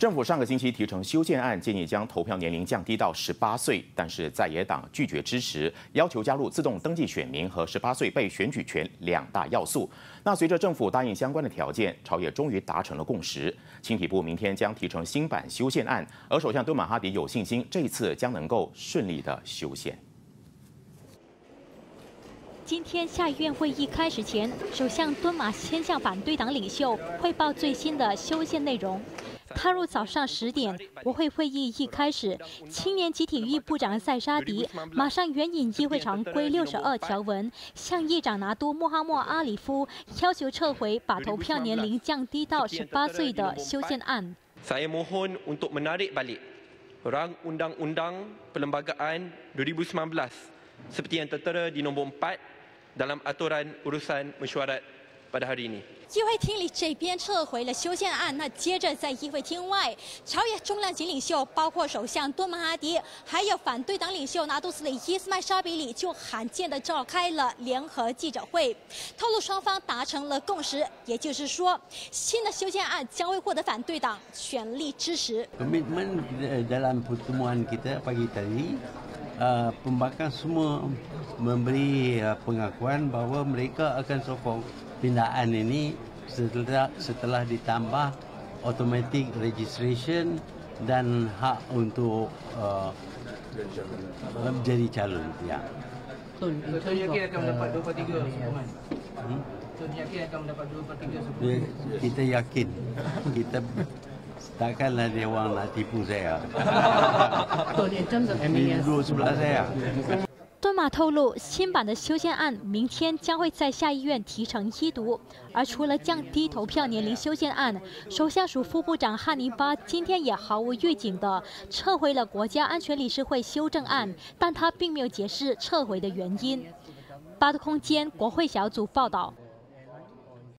政府上个星期提成修宪案，建议将投票年龄降低到十八岁，但是在野党拒绝支持，要求加入自动登记选民和十八岁被选举权两大要素。那随着政府答应相关的条件，朝野终于达成了共识。青体部明天将提成新版修宪案，而首相敦马哈迪有信心这一次将能够顺利的修宪。今天下议院会议开始前，首相敦马先向反对党领袖汇报最新的修宪内容。踏入早上十点，国会会议一开始，青年及体育部长塞沙迪马上援引议会常规六十二条文，向议长拿督穆哈默阿里夫要求撤回把投票年龄降低到十八岁的修宪案。Saya mohon untuk menarik balik Rang Undang-Undang Perlembagaan 2019 seperti yang tertera di nombor 4 dalam aturan urusan mesyuarat pada hari ini. 议会厅里这边撤回了修宪案，那接着在议会厅外，朝野重量级领袖，包括首相多马哈迪，还有反对党领袖拿督斯里伊斯麦沙比里，就罕见的召开了联合记者会，透露双方达成了共识，也就是说，新的修宪案将会获得反对党全力支持。Komitmen dalam pertemuan kita pagi tadi, pembakar semua memberi pengakuan bahawa mereka akan sokong. pindaan ini setelah setelah ditambah automatic registration dan hak untuk uh, menjadi calon ya. Tun, Tun yakin akan mendapat 2 per 3 sokongan. Hmm? Tun yakin akan mendapat 2 per 3 sokongan. Kita yakin. Kita takkanlah dia orang nak tipu saya. Tun, in terms of MAS. Dua sebelah saya. 敦马透露，新版的修宪案明天将会在下议院提成一读。而除了降低投票年龄修宪案，首相署副部长汉尼巴今天也毫无预警地撤回了国家安全理事会修正案，但他并没有解释撤回的原因。八度空间国会小组报道。